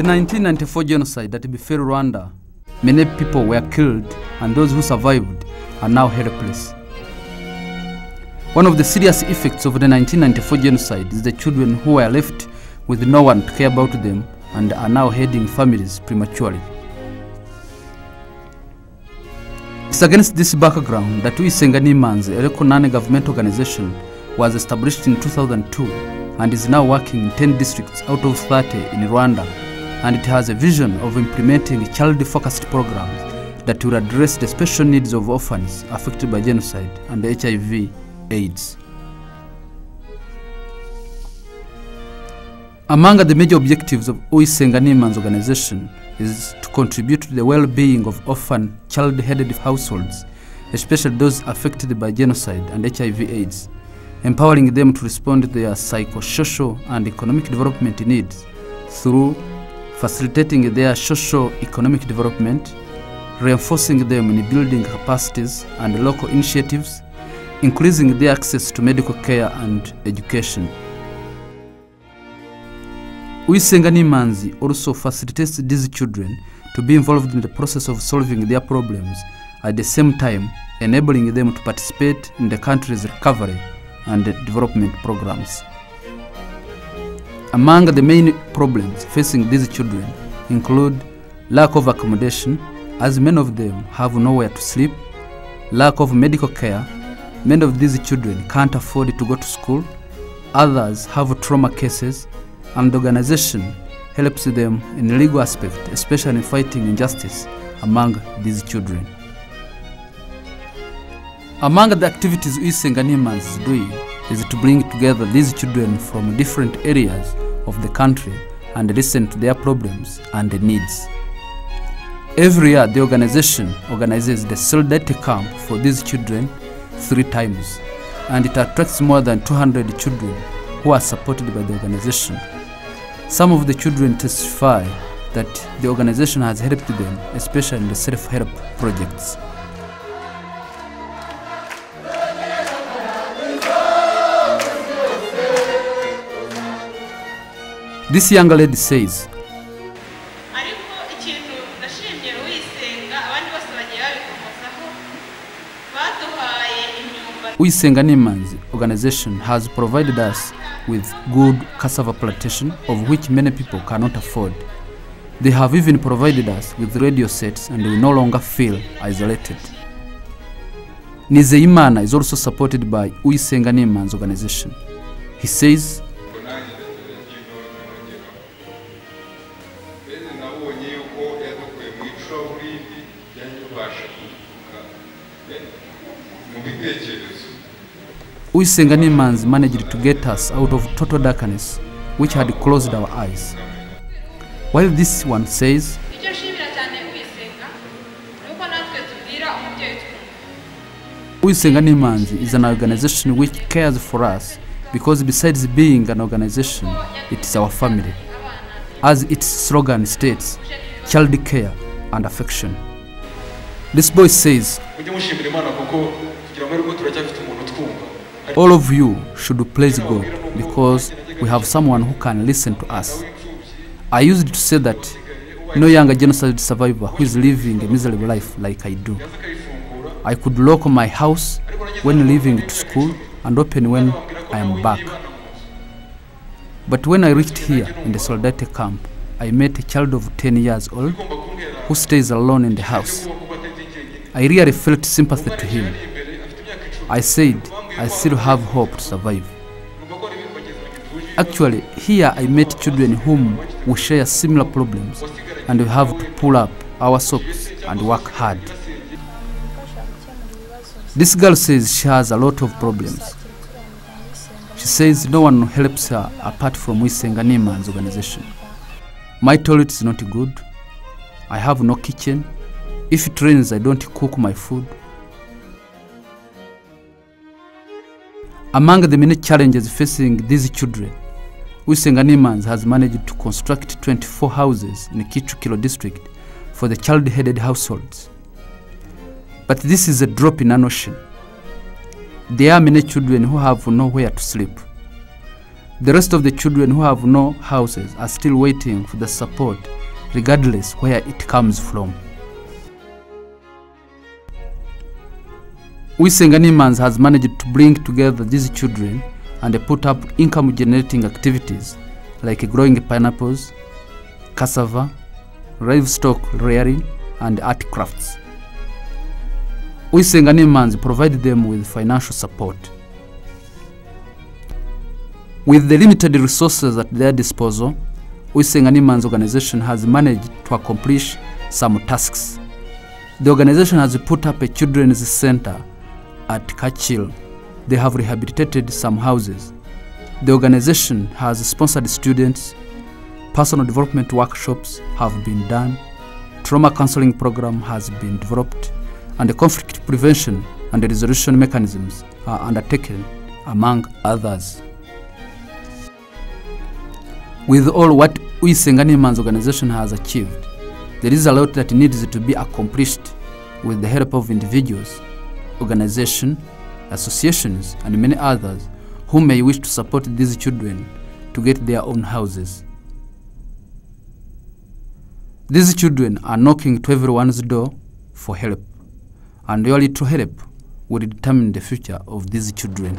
The 1994 genocide that befell Rwanda, many people were killed and those who survived are now helpless. One of the serious effects of the 1994 genocide is the children who were left with no one to care about them and are now heading families prematurely. It's against this background that Uisenga Nimanzi, a local non-government organization, was established in 2002 and is now working in 10 districts out of 30 in Rwanda and it has a vision of implementing child-focused programs that will address the special needs of orphans affected by genocide and HIV AIDS. Among the major objectives of Uisenga Niman's organization is to contribute to the well-being of orphan child-headed households, especially those affected by genocide and HIV AIDS, empowering them to respond to their psychosocial and economic development needs through facilitating their socio-economic development, reinforcing them in building capacities and local initiatives, increasing their access to medical care and education. Uisenga Nimanzi also facilitates these children to be involved in the process of solving their problems, at the same time enabling them to participate in the country's recovery and development programs. Among the main problems facing these children include lack of accommodation, as many of them have nowhere to sleep, lack of medical care, many of these children can't afford to go to school, others have trauma cases, and the organization helps them in legal aspect, especially in fighting injustice among these children. Among the activities Uisenga Niemans is doing is to bring together these children from different areas of the country and listen to their problems and needs. Every year, the organization organizes the Solidarity Camp for these children three times, and it attracts more than 200 children who are supported by the organization. Some of the children testify that the organization has helped them, especially in the self-help projects. This young lady says, ariko ikintu ndashimye wisenga abandi bose bagiye babikomozaho baduhaye imyumbati Uisenga Nimanzi organization has provided us with good cassava plantation of which many people cannot afford. They have even provided us with radio sets and we no longer feel isolated. Nizeimana is also supported by Uisenga Nimanzi organization. He says, mbese nabonye yuko yadukuye mu icuraburindi ryari tubasha kuvuga eh, mu bitekerezo uyisenga Nimanzi managed to get us out of total darkness which had closed our eyes. While this one says, icyo nshimira cyane wisenga ni uko natwe tubwira umubyeyi twumva Uisenga Nimanzi is an organization which cares for us because besides being an organization, it is our family. As its slogan states, child care and affection. This boy says, all of you should praise God because we have someone who can listen to us. I used to say that no younger genocide survivor who is living a miserable life like I do. I could lock my house when leaving to school and open when I am back. But when I reached here in the Soldate camp, I met a child of 10 years old who stays alone in the house. I really felt sympathy to him. I said, I still have hope to survive. Actually, here I met children whom we share similar problems and we have to pull up our socks and work hard. This girl says she has a lot of problems. She says no one helps her apart from Wisenga Niman's organization. My toilet is not good. I have no kitchen. If it rains, I don't cook my food. Among the many challenges facing these children, Wisenga Nimans has managed to construct 24 houses in Kichukilo district for the child-headed households. But this is a drop in an ocean. There are many children who have nowhere to sleep. The rest of the children who have no houses are still waiting for the support, regardless where it comes from. Wisenganimans has managed to bring together these children and put up income generating activities like growing pineapples, cassava, livestock rearing, and art crafts. Wisenganimans provide them with financial support. With the limited resources at their disposal, Wisenganimans organization has managed to accomplish some tasks. The organization has put up a children's center at Kachil. They have rehabilitated some houses. The organization has sponsored students, personal development workshops have been done, trauma counseling program has been developed, and the conflict prevention and the resolution mechanisms are undertaken, among others. With all what Uisenganiman's organization has achieved, there is a lot that needs to be accomplished with the help of individuals, organizations, associations, and many others who may wish to support these children to get their own houses. These children are knocking to everyone's door for help, and your little help will determine the future of these children.